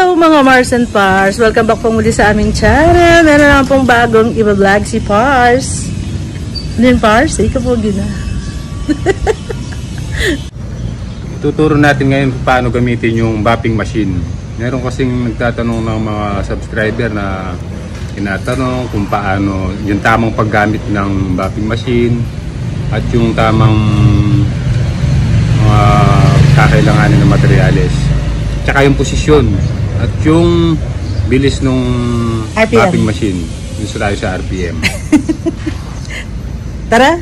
Hello mga Mars and Pars! Welcome back po muli sa aming channel. Meron naman pong bagong iba-vlog si Pars. Ano yun Pars? Ikaw po gina. Tuturo natin ngayon paano gamitin yung bopping machine. Meron kasing nagtatanong ng mga subscriber na tinatanong kung paano yung tamang paggamit ng bopping machine at yung tamang mga kakailanganin ng materyales. Tsaka yung posisyon at yung bilis nung RPM. bopping machine. Gusto tayo sa RPM. Tara!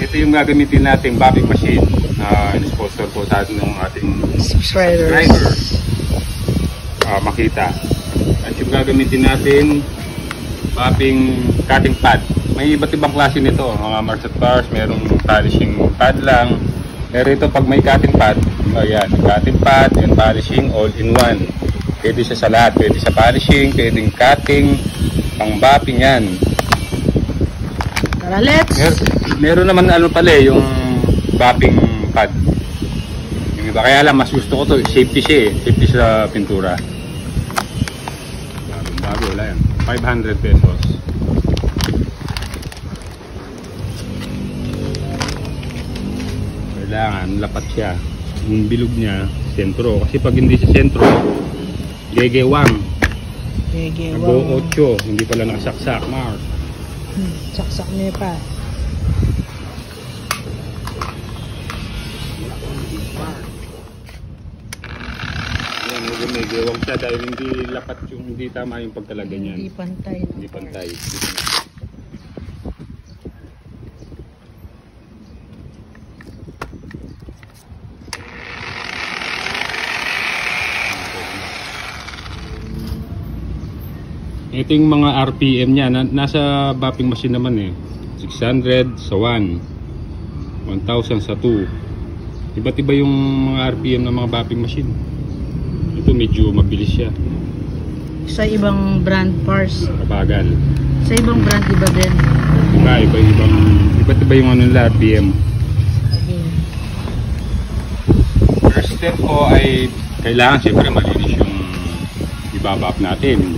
Ito yung gagamitin nating bopping machine na sponsor po sa atin ng ating Subscribers. driver Ah, makita. At yung gagamitin natin bopping cutting pad. May iba't ibang klase nito. Mga market bars, merong polishing pad lang. Pero ito pag may cutting pad, ayan, cutting pad and polishing all in one. Pwede siya sa lahat. Pwede sa polishing, pwedeng cutting, pang bopping yan. Tara, let's! Mer meron naman ano pala eh, yung bopping pad. Yung iba kaya lang mas gusto ko to, safety siya eh. Safety sa pintura. Bagong bago, wala yan. 500 pesos. Kailangan lapat siya. Yung bilog niya, sentro. Kasi pag hindi sa sentro, gegewang. Gege, Nag-o 8, hindi pala nakasaksak. Mars. Hmm, saksak niya pa. Yan, medyo may gewang siya dahil hindi lapat yung hindi tama yung pagtalaga niyan. Hindi pantay. no? Hindi pantay. Ito yung mga RPM niya. Na, nasa bopping machine naman eh. 600 sa 1. 1,000 sa 2. Iba't iba yung mga RPM ng mga bopping machine. Ito medyo mabilis siya. Sa ibang brand Pars. Kabagal. Sa ibang brand iba din. Iba, iba, ibang, iba't iba yung ano nila, RPM. Okay. First step ko ay kailangan siyempre malinis yung ibabap natin.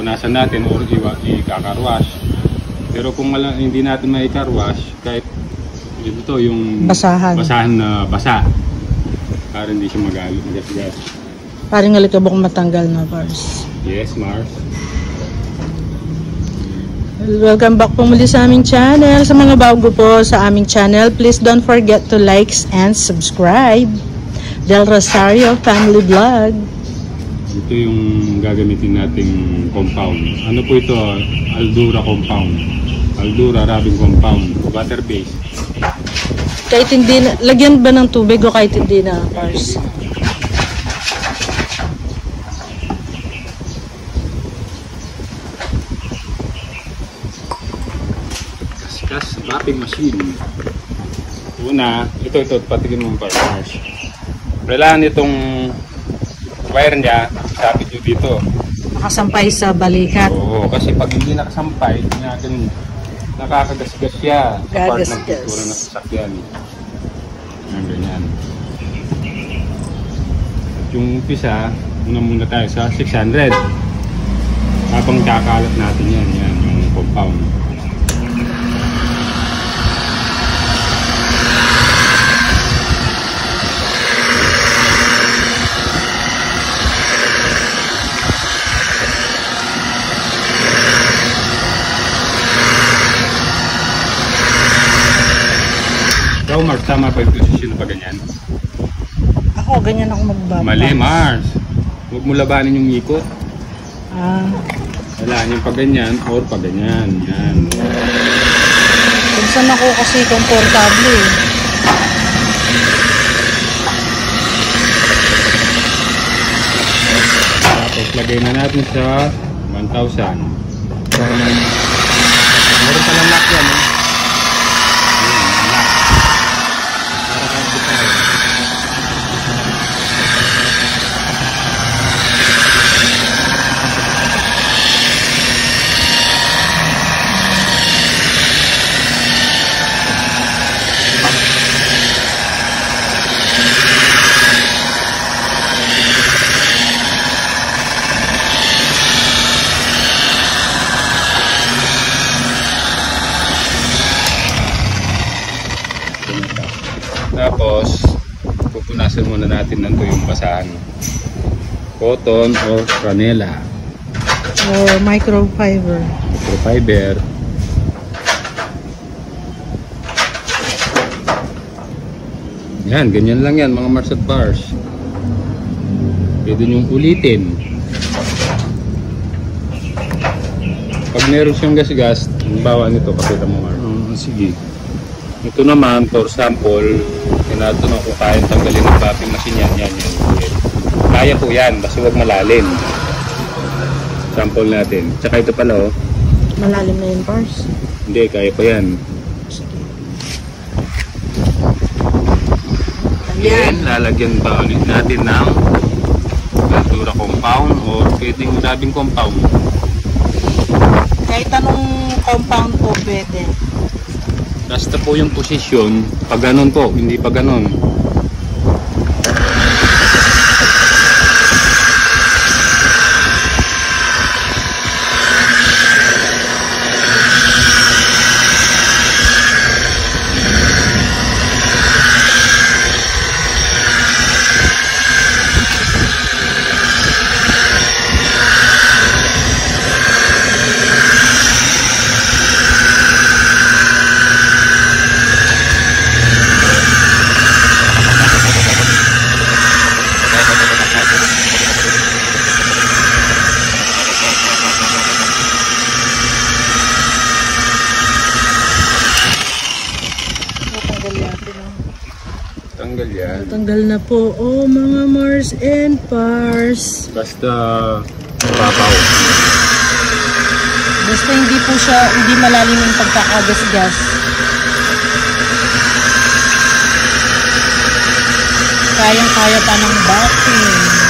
Pupunasan natin or iwa, i-kakarwash. Pero kung wala, hindi natin may carwash, kahit ito to, yung Basahan. basahan na basa. Para hindi siya magalo, magasgas. Parang alikabok matanggal na Pars. Yes, Mars. Welcome back po muli sa aming channel. Sa mga bago po sa aming channel, please don't forget to likes and subscribe. Del Rosario Family Vlog. Ito yung gagamitin nating compound. Ano po ito? Aldura compound. Aldura rubbing compound. Butter base. Kahit hindi na, lagyan ba ng tubig o kahit hindi na, Pars? Gas mapping machine. Una, ito ito patigin mo partners. Kailangan itong wire niya sabit nyo dito. Nakasampay sa balikat. Oo, kasi pag hindi nakasampay, natin nakakagasgas siya sa part ng pintura ng sasakyan. Yan, ganyan. At yung umpisa, una muna tayo sa 600. Habang kakalat natin yan, yan yung compound. Ikaw, Mark, tama ba yung position pa ganyan? Ako, ganyan ako magbaba. Mali, Mars. Huwag mo labanin yung ikot. Ah, Kailangan yung pag ganyan or pag ganyan. Yan. kung saan ako kasi komportable eh. Tapos lagay na natin sa 1,000. Meron palang lock yan. Eh. Bubuksan muna natin ng yung basahan. Cotton or franela. Or microfiber. Microfiber. Yan, ganyan lang yan mga Mars at Bars. Pwede nyo ulitin. Pag meron siyang gas-gas, bawa nito, kapita mo nga. Mm, sige. Ito naman, for sample, tinatanong ko kaya tanggalin ng copy machine yan, yan, yan. Kaya po yan, basta huwag malalim. Sample natin. Tsaka ito pala oh, Malalim na yun, Pars. hindi, kaya pa yan. Yan, lalagyan pa ulit natin ng Ventura compound or pwedeng labing compound. Kahit anong compound po pwede. Basta po yung posisyon, pag ganun po, hindi pag ganun. Natanggal natin. oh. Tanggal yan. Tanggal na po. Oh, mga Mars and Pars. Basta papaw. Basta hindi po siya, hindi malalim yung pagkakagas-gas. Kayang-kaya pa ng bating.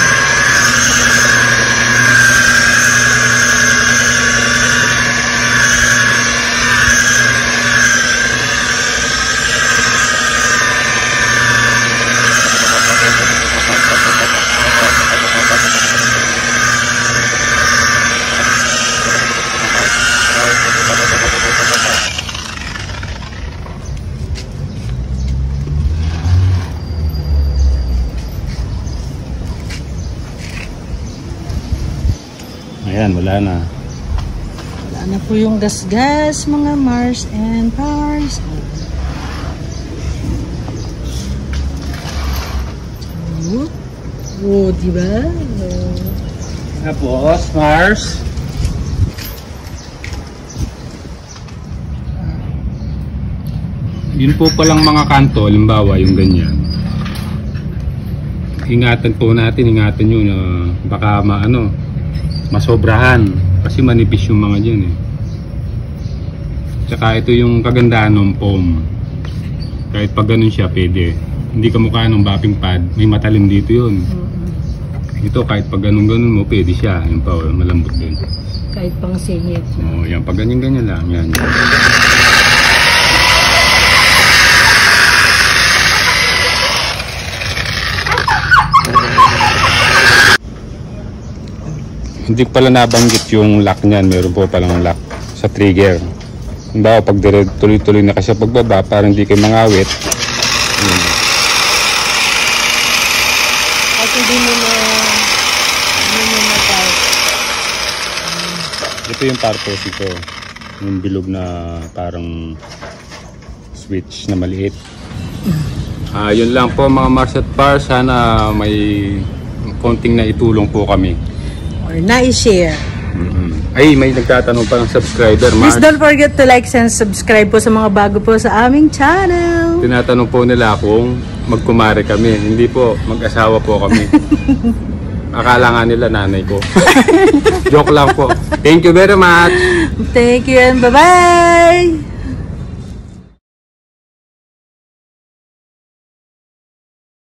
Ayan, wala na. Wala na po yung gas-gas, mga Mars and Pars. Oh, oh diba? Oh. Tapos, Mars. Yun po palang mga kanto, halimbawa yung ganyan. Ingatan po natin, ingatan nyo na baka maano, masobrahan. Kasi manipis yung mga dyan eh. Tsaka ito yung kagandahan ng foam. Kahit pag ganun siya, pwede. Hindi kamukha ng bapping pad, may matalim dito yun. Mm-mm. Ito kahit pag ganun-ganun mo, pwede siya. Yung pa, malambot din. Kahit pang singit. Oh, yan, pag ganyan-ganyan lang, yan. yan. Hindi pala nabanggit yung lock niyan, meron po palang lock sa trigger. Halimbawa, pag tuloy-tuloy na kasi pagbaba, para hindi kayo mangawit, yun. At hindi mo na, hindi mo na type. Ito yung purpose ito. Yung bilog na parang switch na maliit. Ah, yun lang po mga Mars at Par. Sana may konting na itulong po kami. Or na-share. mm Ay, may nagtatanong pa ng subscriber. Please Mars, don't forget to like and subscribe po sa mga bago po sa aming channel. tinatanong po nila kung magkumare kami. Hindi po, mag-asawa po kami. Akala nga nila nanay ko. Joke lang po. Thank you very much. Thank you and bye-bye!